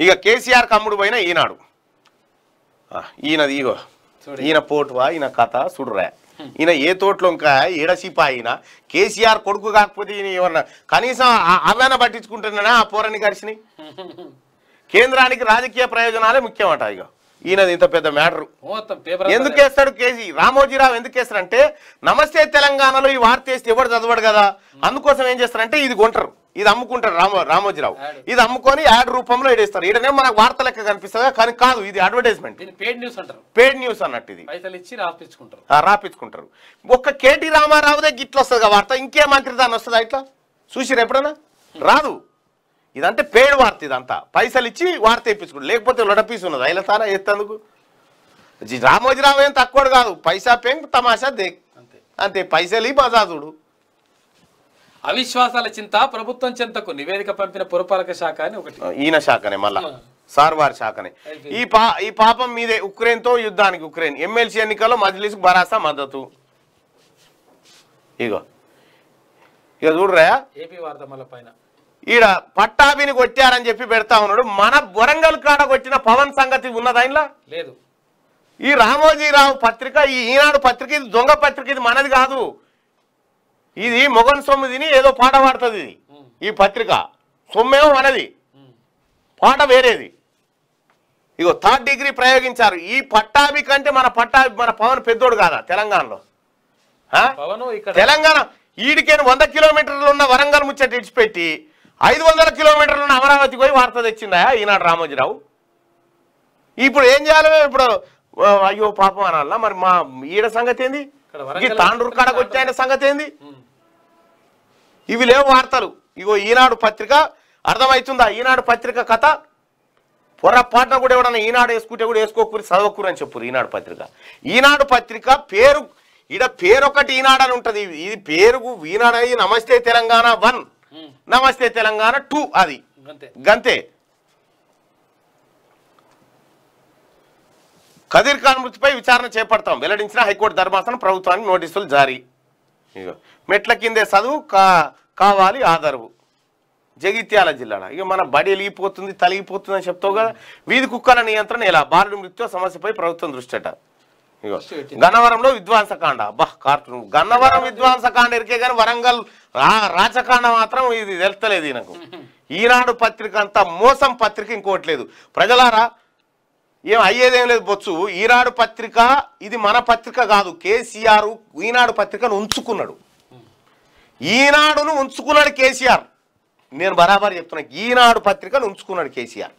ఇక కేసీఆర్ కమ్ముడు పోయిన ఈనాడు. ఆ, ఈయనది ఇగో. ఈయన పోటువా ఈయన కథ సుడురా ఈయన ఏ తోటలో ఇంకా ఏడసిపా ఈయన? కేసీఆర్ కొడుకు కాకపోతే ఈయన ఏమన్నా కనీసం అవైనా పట్టించుకుంటున్నానా ఆ పోరని గడిచిని? కేంద్రానికి రాజకీయ ప్రయోజనాలే ముఖ్యమట ఇక ఈయనది ఇంత పెద్ద మ్యాటరు. ఎందుకు వేస్తాడు కేసీ? రామోజీరావు ఎందుకు వేస్తారంటే నమస్తే తెలంగాణలో ఈ వార్త వేస్తే ఎవడు చదవడు కదా? అందుకోసం ఏం చేస్తారంటే ఇది కొంటారు. ఇది అమ్ముకుంటారు రామో రామోజీరావు. ఇది అమ్ముకొని యాడ్ రూపంలో ఇడేస్తారు ఈడనే మనకు వార్త లెక్క కనిపిస్తుంది కానీ కాదు ఇది అడ్వర్టైజ్మెంట్ పేడ్ న్యూస్ అంటారు. పేడ్ న్యూస్ అన్నట్టు ఇది. రాపించుకుంటారు రాపించుకుంటారు ఒక్క కేటీ రామారావుదే గిట్ల వస్తుంది వార్త ఇంకే మంత్రి దాన్ని వస్తుందా ఇట్లా? చూసిరు ఎప్పుడన్నా? రాదు. ఇదంటే పేడ్ వార్త ఇదంతా. పైసలు ఇచ్చి వార్త ఇప్పించుకుంటారు. లేకపోతే లొడపీస్ ఉన్నది? అయిన తానా ఎత్తేందుకు రామోజీరావు ఏం తక్కువ కాదు. పైసా పెంగ్ తమాషా దేక్. అంతే. పైసలు మజాజుడు అవిశ్వాసాల చింత ప్రభుత్వం చింతకు నివేదిక పంపిన పురపాలక శాఖ అని ఒకటి. ఈయన శాఖనే మళ్ళా. సార్ వారి శాఖనే. ఈ పా ఈ పాపం మీదే ఉక్రెయిన్తో యుద్ధానికి ఉక్రెయిన్. ఎమ్మెల్సీ ఎన్నికల్లో మజ్లిస్కు భరాసా మద్దతు. ఇగో. ఇక చూడరా. ఏపీ వార్త మళ్ళీ పైన. ఈడ పట్టాభిని కొట్టారని చెప్పి పెడతా ఉన్నాడు. మన వరంగల్ కాడ కొట్టిన పవన్ సంగతి ఉన్నదా ఇంట్లో లేదు. ఈ రామోజీరావు పత్రిక ఈ ఈనాడు పత్రిక ఇది దొంగ పత్రిక ఇది మనది కాదు. ఇది మొగన్ సొమ్ము తిని ఏదో పాట పాడుతుంది ఇది. ఈ పత్రిక. సొమ్మేమో మనది. పాట వేరేది. ఇగో థర్డ్ డిగ్రీ ప్రయోగించారు. ఈ పట్టాభి కంటే మన పట్టాభి మన పవన్ పెద్దోడు కాదా తెలంగాణలో? తెలంగాణ ఈడికేను వంద కిలోమీటర్లు ఉన్న వరంగల్ ముచ్చట ఇడిచిపెట్టి ఐదు వందల కిలోమీటర్లు ఉన్న అమరావతి పోయి వార్త తెచ్చిందా ఈనాడు రామోజీరావు? ఇప్పుడు ఏం చేయాలి ఇప్పుడు? అయ్యో పాపం అనాలా మరి మా ఈడ సంగతి ఏంది? తాండూరు కాడకు వచ్చి ఆయన సంగతి ఏంది. ఇవి లేవు వార్తలు. ఇగో ఈనాడు పత్రిక అర్థమవుతుందా? ఈనాడు పత్రిక కథ? పొరపాటున కూడా ఎవడన్నా ఈనాడు వేసుకుంటే కూడా వేసుకోకూరి చదవకూరు అని చెప్పు ఈనాడు పత్రిక. ఈనాడు పత్రిక పేరు ఈడ పేరు ఒకటి ఈనాడు అని ఉంటుంది. ఇది పేరు ఈనాడు అనేది నమస్తే తెలంగాణ వన్. నమస్తే తెలంగాణ టూ అది. గంతే. కదీర్ ఖాన్ మృతిపై విచారణ చేపడతాం. వెల్లడించిన హైకోర్టు ధర్మాసనం ప్రభుత్వానికి నోటీసులు జారీ. ఇగో మెట్ల కిందే చదువు కా కావాలి ఆదరవు. జగిత్యాల జిల్లాలో ఇక మన బడి వెలిగిపోతుంది తలిగిపోతుంది అని చెప్తావు కదా. వీధి కుక్కల నియంత్రణ ఎలా? బాలుడి మృత్యు సమస్యపై ప్రభుత్వం దృష్టిట ఇగో గన్నవరంలో విధ్వంసకాండ. బా కార్టూన్. గన్నవరం విధ్వంసకాండ ఎరికే కానీ వరంగల్ రా- రాచకాండ మాత్రం ఇది తెలుస్తలేదు ఈయనకు. ఈనాడు పత్రిక అంతా మోసం పత్రిక ఇంకోట్లేదు ప్రజలారా ఏం అయ్యేదేం లేదు బొచ్చు ఈనాడు పత్రిక ఇది మన పత్రిక కాదు. కేసీఆర్ ఈనాడు పత్రికను ఉంచుకున్నాడు. ఈనాడును ఉంచుకున్నాడు కేసీఆర్. నేను బరాబర్ చెప్తున్నా ఈనాడు పత్రికను ఉంచుకున్నాడు కేసీఆర్.